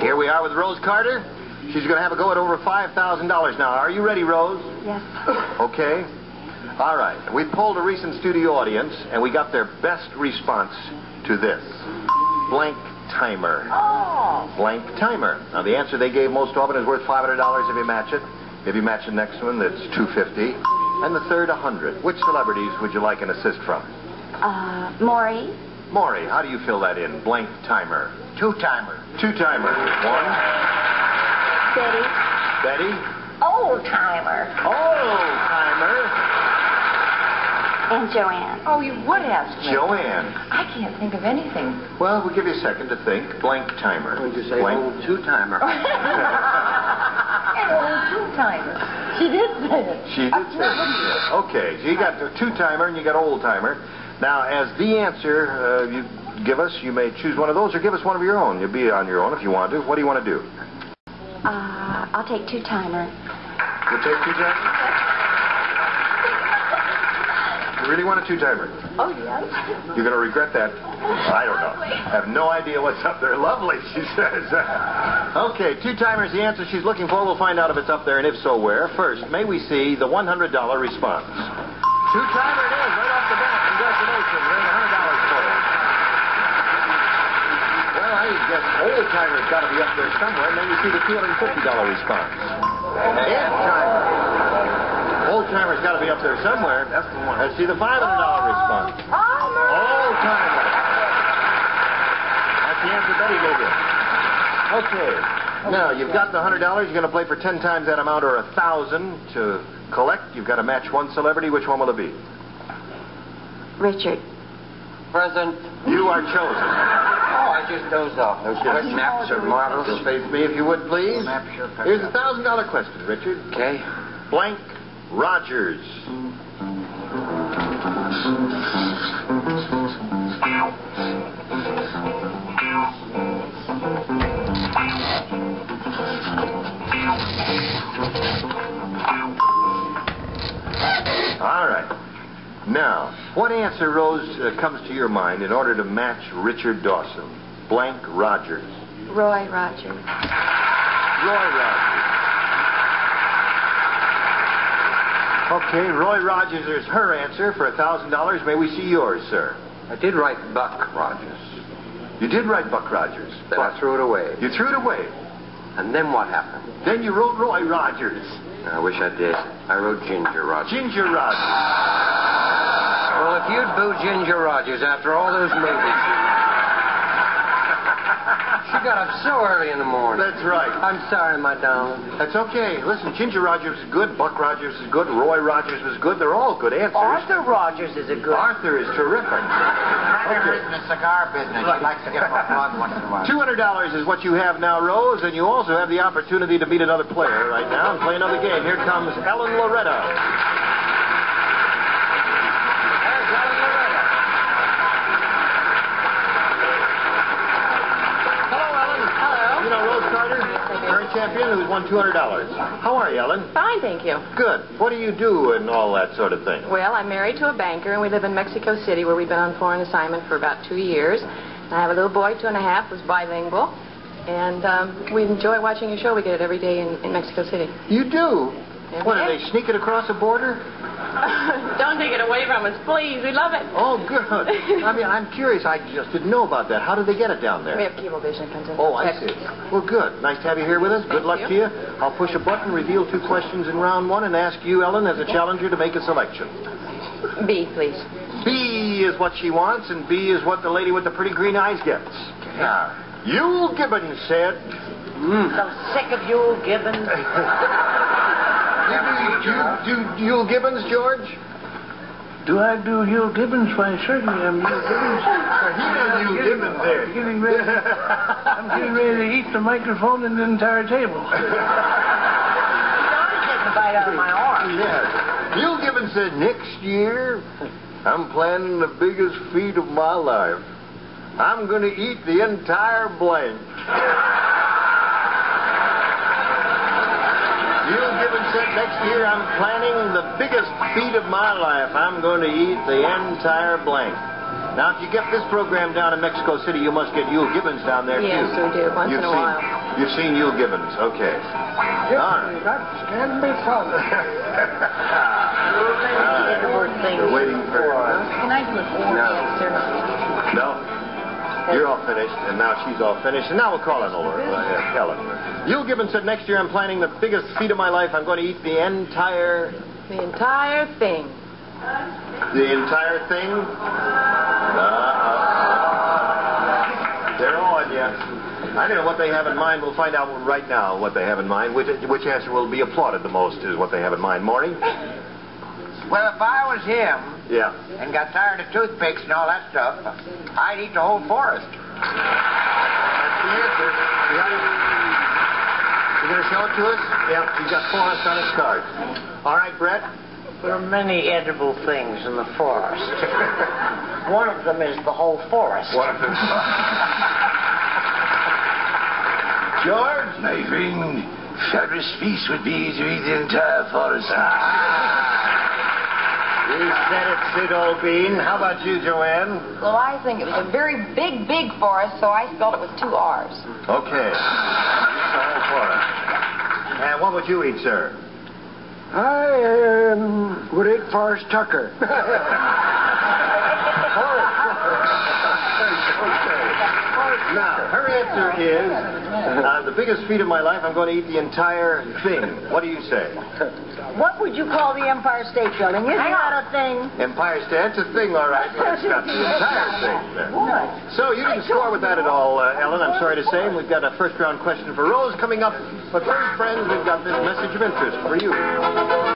Here we are with Rose Carter. She's going to have a go at over $5,000 now. Are you ready, Rose? Yes. Okay. All right. We polled a recent studio audience, and we got their best response to this blank timer. Oh. Blank timer. Now, the answer they gave most often is worth $500 if you match it. If you match the next one, that's 250 And the third, 100 Which celebrities would you like an assist from? Uh, Morey. Morey, how do you fill that in? Blank timer. Two timer. Two timer. One. Betty. Betty. Old timer. Old timer. And Jo Ann. Oh, you would ask me. Jo Ann. I can't think of anything. Well, we'll give you a second to think. Blank timer. What would you say Blank. old two timer? An old two-timer. She did say it. She did say that. Okay, so you got the two timer and you got old timer. Now, as the answer uh, you give us, you may choose one of those or give us one of your own. You'll be on your own if you want to. What do you want to do? Uh, I'll take two timer. You'll take two timer? You really want a two timer? Oh, yes. You're going to regret that. I don't know. I have no idea what's up there. Lovely, she says. okay, two timers. The answer she's looking for. We'll find out if it's up there and if so, where. First, may we see the $100 response? Two timer it is, right off the bat. Congratulations. There's $100 for you. Well, guess old timer's got to be up there somewhere. May you see the $250 response? Ed timer. Old timer's got to be up there somewhere. That's the one. Let's see the $500 response. Old timer. That's the answer Betty gave you. Okay. Now, you've got the $100. You're going to play for 10 times that amount or a 1000 to collect. You've got to match one celebrity. Which one will it be? Richard. Present. You are chosen. I just dozed off. Those maps are marvelous. Just face me if you would, please. Here's a $1,000 question, Richard. Okay. Blank Rogers. All right. Now, what answer, Rose, uh, comes to your mind in order to match Richard Dawson? Blank Rogers. Roy Rogers. Roy Rogers. Okay, Roy Rogers is her answer for $1,000. May we see yours, sir? I did write Buck Rogers, You did write Buck Rogers. but I threw it away. You threw it away. And then what happened? Then you wrote Roy Rogers. I wish I did. I wrote Ginger Rogers. Ginger Rogers. Well, if you'd boo Ginger Rogers after all those movies she made. She got up so early in the morning. That's right. I'm sorry, my darling. That's okay. Listen, Ginger Rogers is good. Buck Rogers is good. Roy Rogers is good. They're all good answers. Arthur Rogers is a good. Arthur is terrific. Arthur in the cigar business. She likes to get a plug once in a while. Two hundred dollars is what you have now, Rose, and you also have the opportunity to meet another player right now and play another game. Here comes Ellen Loretta. There's Ellen Loretta. Hello, Ellen. Hello. You know Rose Carter, current champion who's won two hundred dollars. How are you, Ellen? Fine, thank you. Good. What do you do and all that sort of thing? Well, I'm married to a banker, and we live in Mexico City, where we've been on foreign assignment for about two years. And I have a little boy, two and a half, who's bilingual. And um, we enjoy watching your show. We get it every day in, in Mexico City. You do. Yeah. What are they it across the border? Don't take it away from us, please. We love it. Oh, good. I mean, I'm curious. I just didn't know about that. How do they get it down there? We have cable vision that comes in. Oh, I Text. see. Well, good. Nice to have you here with us. Good luck you. to you. I'll push a button, reveal two questions in round one, and ask you, Ellen, as a challenger, to make a selection. B, please. B is what she wants, and B is what the lady with the pretty green eyes gets. Now, Euell Gibbons said, hmm. So sick of you, Gibbons. you do, you do Euell Gibbons, George? Do I do Hugh Gibbons? Why, certainly I'm Hugh Gibbons. He did Euell Gibbons there. I'm getting ready. I'm getting ready to eat the microphone and the entire table. Take the bite out of my arm. Yes. Euell Gibbons said, next year, I'm planning the biggest feat of my life. I'm going to eat the entire blank. Euell Gibbons said, next year, I'm planning the biggest feat of my life. I'm going to eat the entire blank. Now, if you get this program down in Mexico City, you must get Euell Gibbons down there, Yes, too. we do, once You've in a seen- while. You've seen Euell Gibbons. Okay. Yes, All right. that can be fun. We're waiting for. Can I do it? No. Yes, No. You're all finished, and now she's all finished, and now we'll call on Laura. Uh, yeah, Helen. Euell Gibbons said next year I'm planning the biggest feat of my life. I'm going to eat the entire, The entire thing. the entire thing. Uh-uh. They're on you. I don't know what they have in mind. We'll find out right now what they have in mind. Which, which answer will be applauded the most is what they have in mind. Morey? Well, if I was him Yeah. and got tired of toothpicks and all that stuff, I'd eat the whole forest. That's the answer. You got gonna show it to us? Yep. he's got Forrest on his card. All right, Brett. There are many edible things in the forest. One of them is the whole forest. One of them. George? My friend, fabulous feast would be to eat the entire forest. You said it, Sid Old Bean. How about you, Jo Ann? Well, I think it was a very big, big forest, so I spelled it with two R's. Okay. It's the whole forest. And what would you eat, sir? I um, would eat Forrest Tucker. Now, her answer is uh, the biggest feat of my life. I'm going to eat the entire thing. What do you say? What would you call the Empire State Building? Isn't that a thing? Empire State. It's a thing, all right. but It's not the entire thing. Then. So you didn't score with that at all, uh, Ellen. I'm sorry to say. And We've got a first round question for Rose coming up. But first, friends, we've got this message of interest for you.